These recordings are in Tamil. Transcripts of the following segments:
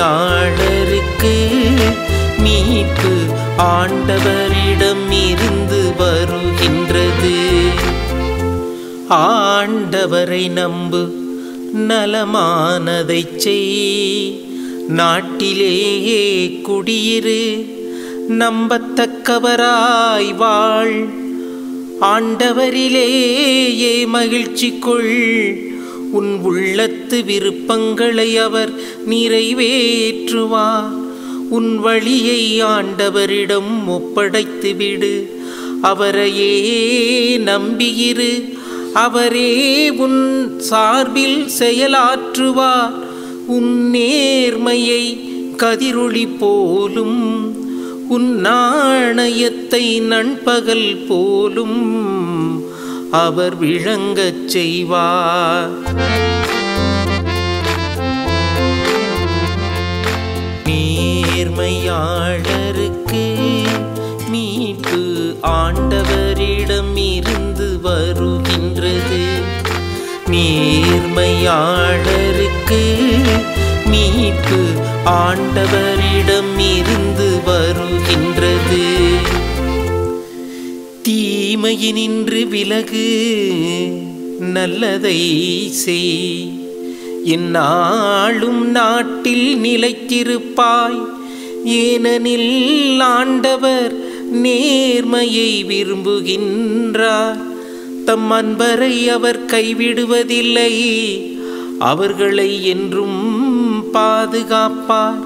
நேர்மையாளருக்கு மீட்பு ஆண்டவரிடம் இருந்து வருகின்றது. ஆண்டவரை நம்பு நலமானதை செய். நாட்டிலேயே குடியிரு நம்பத்தக்கவராய் வாழ். ஆண்டவரிலேயே மகிழ்ச்சி கொள். உன் உள்ளத்து விருப்பங்களை அவர் நிறைவேற்றுவார் உன் வழியை ஆண்டவரிடம் ஒப்படைத்து விடு அவரையே நம்பியிரு. அவரே உன் சார்பில் செயலாற்றுவார் உன் நேர்மையை கதிரொளி போலும். உன் நாணயத்தை நண்பகல் போலும். அவர் விளங்கச் செய்வார். நேர்மையாளருக்கு மீட்பு ஆண்டவரிடம் இருந்து வருகின்றது. தீமையினின்று விலகு நல்லதை செய். இந்நாளும் நாட்டில் நிலைத்திருப்பாய். ஏனெனில் ஆண்டவர் நேர்மையை விரும்புகின்றார். தம் அன்பரை அவர் கைவிடுவதில்லை. அவர்களை என்றும் பாதுகாப்பார்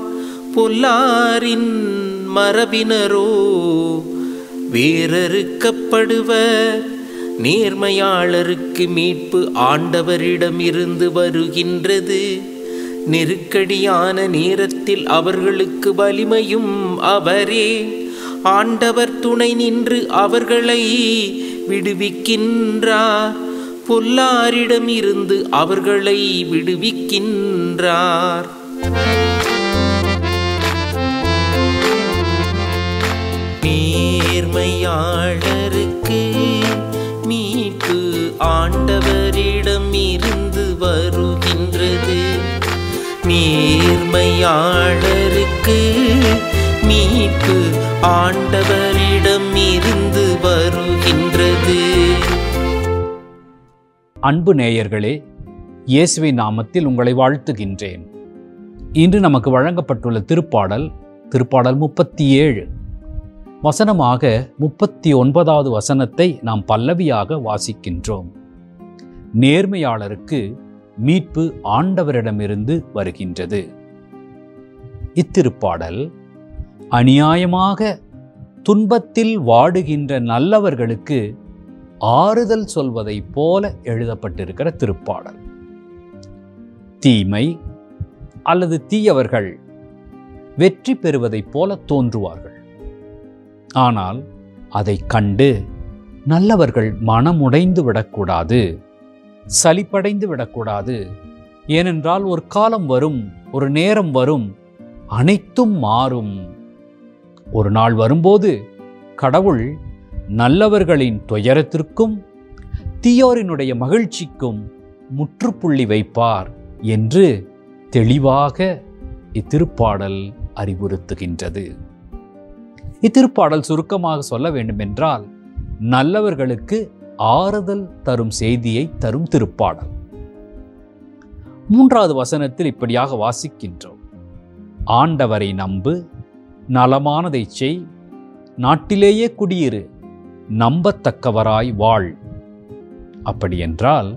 பொல்லாரின் மரபினரோ. வேறறுக்கப்படுவர் நேர்மையாளருக்கு மீட்பு ஆண்டவரிடமிருந்து வருகின்றது. நெருக்கடியான நேரத்தில் அவர்களுக்கு வலிமையும் அவரே. ஆண்டவர் துணை நின்று அவர்களை விடுவிக்கின்றார் பொல்லாரிடமிருந்து அவர்களை விடுவிக்கின்றார். நேர்மையாளருக்கு மீட்பு ஆண்டவரிடம் இருந்து வருகின்றது. நேர்மையாளருக்கு மீட்பு ஆண்டவரிடம் இருந்து அன்பு நேயர்களே இயேசுவை நாமத்தில் உங்களை வாழ்த்துகின்றேன். இன்று நமக்கு வழங்கப்பட்டுள்ள திருப்பாடல் திருப்பாடல் முப்பத்தி ஏழு வசனமாக முப்பத்தி ஒன்பதாவது வசனத்தை நாம் பல்லவியாக வாசிக்கின்றோம். நேர்மையாளருக்கு மீட்பு ஆண்டவரிடமிருந்து வருகின்றது. இத்திருப்பாடல் அநியாயமாக துன்பத்தில் வாடுகின்ற நல்லவர்களுக்கு ஆறுதல் சொல்வதைப் போல எழுதப்பட்டிருக்கிற திருப்பாடல். தீமை அல்லது தீயவர்கள் வெற்றி பெறுவதைப் போல தோன்றுவார்கள். ஆனால் அதை கண்டு நல்லவர்கள் மனமுடைந்து விடக்கூடாது சலிப்படைந்து விடக்கூடாது. ஏனென்றால் ஒரு காலம் வரும் ஒரு நேரம் வரும் அனைத்தும் மாறும். ஒரு நாள் வரும்போது கடவுள் நல்லவர்களின் துயரத்திற்கும் தீயோரினுடைய மகிழ்ச்சிக்கும் முற்றுப்புள்ளி வைப்பார் என்று தெளிவாக இத்திருப்பாடல் அறிவுறுத்துகின்றது. இத்திருப்பாடல் சுருக்கமாக சொல்ல வேண்டுமென்றால் நல்லவர்களுக்கு ஆறுதல் தரும் செய்தியை தரும் திருப்பாடல். மூன்றாவது வசனத்தில் இப்படியாக வாசிக்கின்றோம். ஆண்டவரை நம்பு நலமானதைச் செய் நாட்டிலேயே குடியிரு நம்பத்தக்கவராய் வாழ். அப்படியென்றால்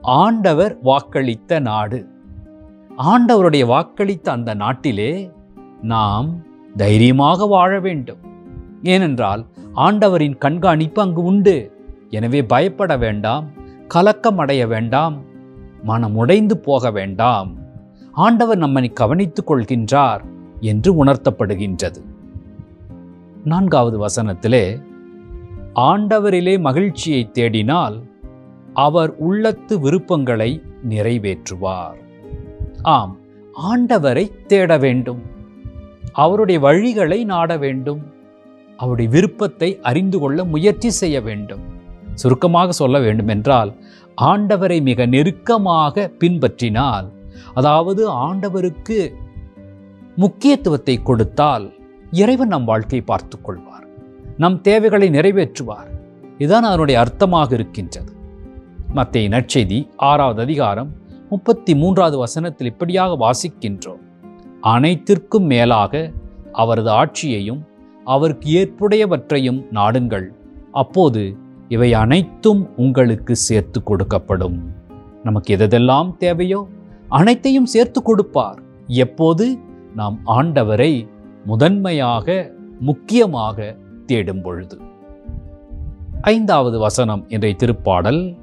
ஆண்டவர் வாக்களித்த நாடு. ஆண்டவருடைய வாக்களித்த அந்த நாட்டிலே நாம் தைரியமாக வாழ வேண்டும். ஏனென்றால் ஆண்டவரின் கண்காணிப்பு அங்கு உண்டு. எனவே பயப்பட வேண்டாம் கலக்கம் அடைய வேண்டாம் மனம் உடைந்து போக வேண்டாம். ஆண்டவர் நம்மை கவனித்துக் கொள்கின்றார் என்று உணர்த்தப்படுகின்றது. நான்காவது வசனத்திலே ஆண்டவரிலே மகிழ்ச்சியை தேடினால் அவர் உள்ளத்து விருப்பங்களை நிறைவேற்றுவார். ஆம் ஆண்டவரை தேட வேண்டும். அவருடைய வழிகளை நாட வேண்டும். அவருடைய விருப்பத்தை அறிந்து கொள்ள முயற்சி செய்ய வேண்டும். சுருக்கமாக சொல்ல வேண்டுமென்றால் ஆண்டவரை மிக நெருக்கமாக பின்பற்றினால் அதாவது ஆண்டவருக்கு முக்கியத்துவத்தை கொடுத்தால் இறைவன் நம் வாழ்க்கையை பார்த்து கொள்வார். நம் தேவைகளை நிறைவேற்றுவார். இதுதான் அதனுடைய அர்த்தமாக இருக்கின்றது. மத்திய நற்செய்தி ஆறாவது அதிகாரம் முப்பத்தி மூன்றாவது வசனத்தில் இப்படியாக வாசிக்கின்றோம். அனைத்திற்கும் மேலாக அவரது ஆட்சியையும் அவருக்கு ஏற்புடையவற்றையும் நாடுங்கள். அப்போது இவை அனைத்தும் உங்களுக்கு சேர்த்து கொடுக்கப்படும். நமக்கு எதெல்லாம் தேவையோ அனைத்தையும் சேர்த்து கொடுப்பார். எப்போது? நாம் ஆண்டவரை முதன்மையாக முக்கியமாக தேடும் பொழுது ஐந்தாவது வசனம் இன்றைய திருப்பாடல்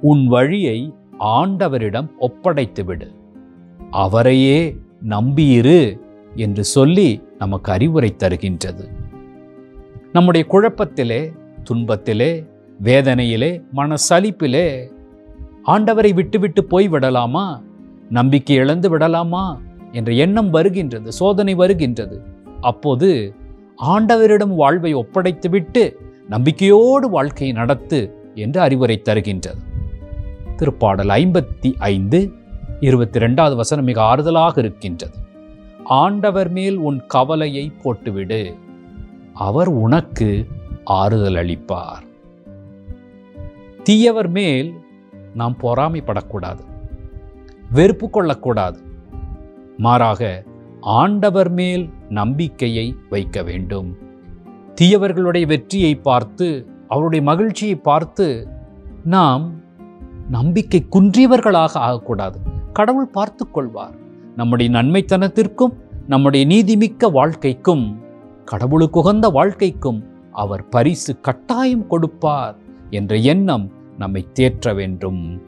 உன் வழியை ஆண்டவரிடம் ஒப்படைத்துவிடு. அவரையே நம்பியிரு என்று சொல்லி நமக்கு அறிவுரை தருகின்றது. நம்முடைய குழப்பத்திலே துன்பத்திலே வேதனையிலே மனசலிப்பிலே ஆண்டவரை விட்டுவிட்டு போய் விடலாமா நம்பிக்கை இழந்து விடலாமா? என்ற எண்ணம் வருகின்றது சோதனை வருகின்றது. அப்போது ஆண்டவரிடம் வாழ்வை ஒப்படைத்துவிட்டு நம்பிக்கையோடு வாழ்க்கை நடத்து என்று அறிவுரை தருகின்றது. திருப்பாடல் ஐம்பத்தி ஐந்து இருபத்தி ரெண்டாவது வசனம் மிக ஆறுதலாக இருக்கின்றது. ஆண்டவர் மேல் உன் கவலையை போட்டுவிடு அவர் உனக்கு ஆறுதல் அளிப்பார். தீயவர் மேல் நாம் பொறாமைப்படக்கூடாது வெறுப்பு கொள்ளக்கூடாது. மாறாக ஆண்டவர் மேல் நம்பிக்கையை வைக்க வேண்டும். தீயவர்களுடைய வெற்றியை பார்த்து அவருடைய மகிழ்ச்சியை பார்த்து நாம் நம்பிக்கை குன்றியவர்களாக ஆகக்கூடாது. கடவுள் பார்த்து கொள்வார். நம்முடைய நன்மைத்தனத்திற்கும் நம்முடைய நீதிமிக்க வாழ்க்கைக்கும் கடவுளுக்கு உகந்த வாழ்க்கைக்கும் அவர் பரிசு கட்டாயம் கொடுப்பார் என்ற எண்ணம் நம்மை தேற்ற வேண்டும்.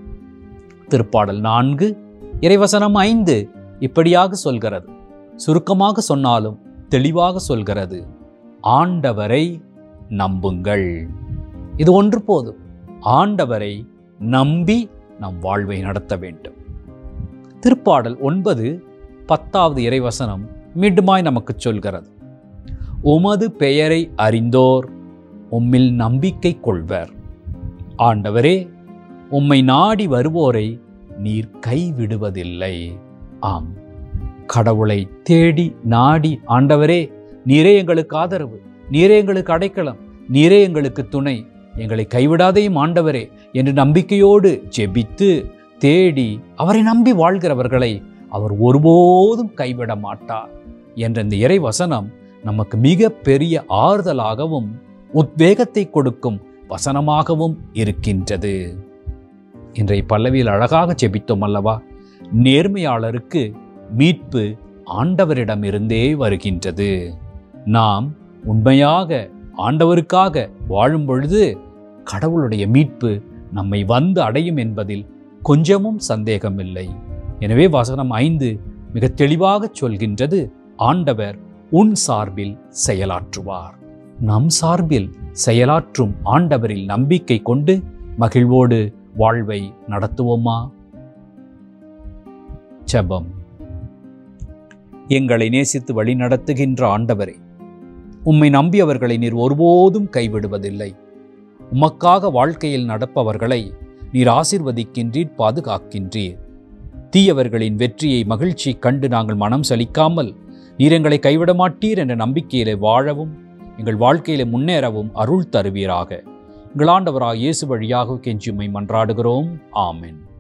திருப்பாடல் நான்கு இறைவசனம் ஐந்து இப்படியாக சொல்கிறது. சுருக்கமாக சொன்னாலும் தெளிவாக சொல்கிறது. ஆண்டவரை நம்புங்கள். இது ஒன்று போதும். ஆண்டவரை நம்பி நம் வாழ்வை நடத்த வேண்டும். திருப்பாடல் ஒன்பது பத்தாவது இறைவசனம் மீண்டுமாய் நமக்கு சொல்கிறது. உமது பெயரை அறிந்தோர் உம்மில் நம்பிக்கை கொள்வர். ஆண்டவரே உம்மை நாடி வருவோரை நீர் கைவிடுவதில்லை. ஆம். கடவுளை தேடி நாடி ஆண்டவரே நீரே எங்களுக்கு ஆதரவு நீரே எங்களுக்கு அடைக்கலம் நீரே எங்களுக்கு துணை. எங்களை கைவிடாதையும் ஆண்டவரே என்று நம்பிக்கையோடு ஜெபித்து தேடி அவரை நம்பி வாழ்கிறவர்களை அவர் ஒருபோதும் கைவிட மாட்டார் என்ற இந்த இறை வசனம் நமக்கு மிக பெரிய ஆறுதலாகவும் உத்வேகத்தை கொடுக்கும் வசனமாகவும் இருக்கின்றது. இன்றைய பல்லவியில் அழகாக ஜெபித்தோம் அல்லவா? நேர்மையாளருக்கு மீட்பு ஆண்டவரிடமிருந்தே வருகின்றது. நாம் உண்மையாக ஆண்டவருக்காக வாழும் பொழுது கடவுளுடைய மீட்பு நம்மை வந்து அடையும் என்பதில் கொஞ்சமும் சந்தேகமில்லை. எனவே வசனம் ஐந்து மிக தெளிவாக சொல்கின்றது ஆண்டவர் உன் சார்பில் செயலாற்றுவார். நம் சார்பில் செயலாற்றும் ஆண்டவரில் நம்பிக்கை கொண்டு மகிழ்வோடு வாழ்வை நடத்துவோமா? ஜபம். எங்களை நேசித்து வழி நடத்துகின்ற ஆண்டவரே. உம்மை நம்பியவர்களை நீர் ஒருபோதும் கைவிடுவதில்லை. உமக்காக வாழ்க்கையில் நடப்பவர்களை நீர் ஆசிர்வதிக்கின்றீர் பாதுகாக்கின்றீர். தீயவர்களின் வெற்றியை மகிழ்ச்சி கண்டு நாங்கள் மனம் சலிக்காமல் நீர் எங்களை கைவிட மாட்டீர் என்ற நம்பிக்கையிலே வாழவும் எங்கள் வாழ்க்கையிலே முன்னேறவும் அருள் தருவீராக. எங்கள் ஆண்டவராக இயேசு வழியாக கெஞ்சுமை மன்றாடுகிறோம். ஆமென்.